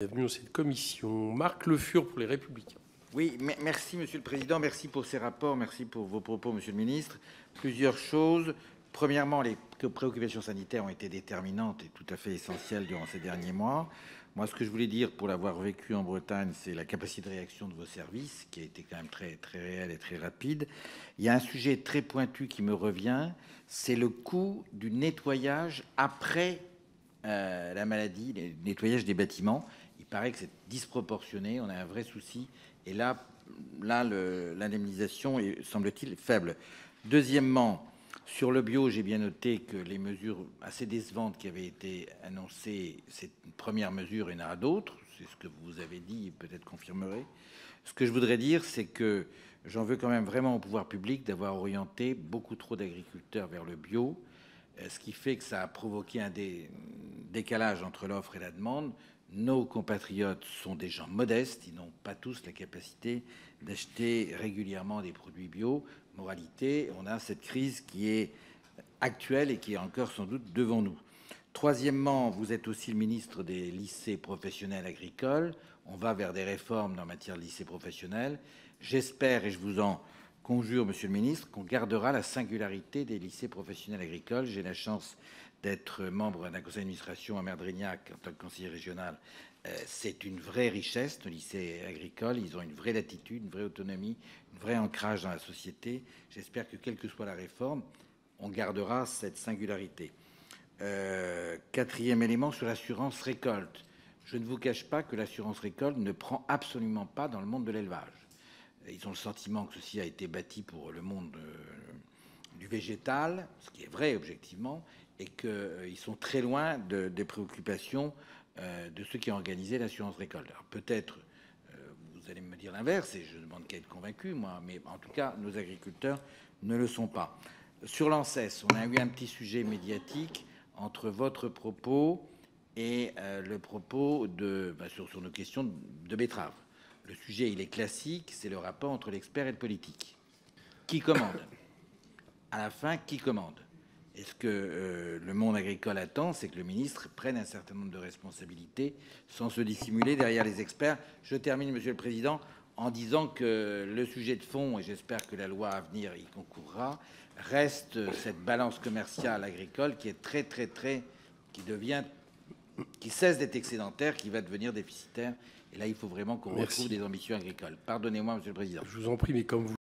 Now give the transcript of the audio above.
Bienvenue dans cette commission. Marc Le Fur pour les Républicains. Oui, merci Monsieur le Président, merci pour ces rapports, merci pour vos propos Monsieur le Ministre. Plusieurs choses. Premièrement, les préoccupations sanitaires ont été déterminantes et tout à fait essentielles durant ces derniers mois. Moi, ce que je voulais dire pour l'avoir vécu en Bretagne, c'est la capacité de réaction de vos services qui a été quand même très, très réelle et très rapide. Il y a un sujet très pointu qui me revient, c'est le coût du nettoyage après euh, la maladie, le nettoyage des bâtiments paraît que c'est disproportionné, on a un vrai souci, et là, l'indemnisation est, semble-t-il, faible. Deuxièmement, sur le bio, j'ai bien noté que les mesures assez décevantes qui avaient été annoncées, c'est une première mesure, et il y en a d'autres, c'est ce que vous avez dit, peut-être confirmerez. Ce que je voudrais dire, c'est que j'en veux quand même vraiment au pouvoir public d'avoir orienté beaucoup trop d'agriculteurs vers le bio, ce qui fait que ça a provoqué un décalage entre l'offre et la demande nos compatriotes sont des gens modestes, ils n'ont pas tous la capacité d'acheter régulièrement des produits bio. Moralité, on a cette crise qui est actuelle et qui est encore sans doute devant nous. Troisièmement, vous êtes aussi le ministre des lycées professionnels agricoles. On va vers des réformes en matière de lycées professionnels. J'espère, et je vous en conjure, monsieur le ministre, qu'on gardera la singularité des lycées professionnels agricoles. J'ai la chance d'être membre d'un conseil d'administration à Merdrignac en tant que conseiller régional, euh, c'est une vraie richesse, nos lycées agricoles. Ils ont une vraie latitude, une vraie autonomie, un vrai ancrage dans la société. J'espère que, quelle que soit la réforme, on gardera cette singularité. Euh, quatrième élément sur l'assurance récolte. Je ne vous cache pas que l'assurance récolte ne prend absolument pas dans le monde de l'élevage. Ils ont le sentiment que ceci a été bâti pour le monde euh, du végétal, ce qui est vrai objectivement, et qu'ils euh, sont très loin des préoccupations euh, de ceux qui ont organisé l'assurance récolte. Peut-être, vous allez me dire l'inverse, et je demande qu'à être convaincu, moi, mais en tout cas, nos agriculteurs ne le sont pas. Sur l'ANSES, on a eu un petit sujet médiatique entre votre propos et le propos de, bah, sur, sur nos questions de betterave. Le sujet, il est classique, c'est le rapport entre l'expert et le politique. Qui commande À la fin, qui commande? Et ce que euh, le monde agricole attend, c'est que le ministre prenne un certain nombre de responsabilités sans se dissimuler derrière les experts? Je termine, Monsieur le Président, en disant que le sujet de fond, et j'espère que la loi à venir y concourra, reste cette balance commerciale agricole qui est très, très, très, qui devient, qui cesse d'être excédentaire, qui va devenir déficitaire. Et là, il faut vraiment qu'on retrouve des ambitions agricoles. Pardonnez-moi, Monsieur le Président. Je vous en prie, mais comme vous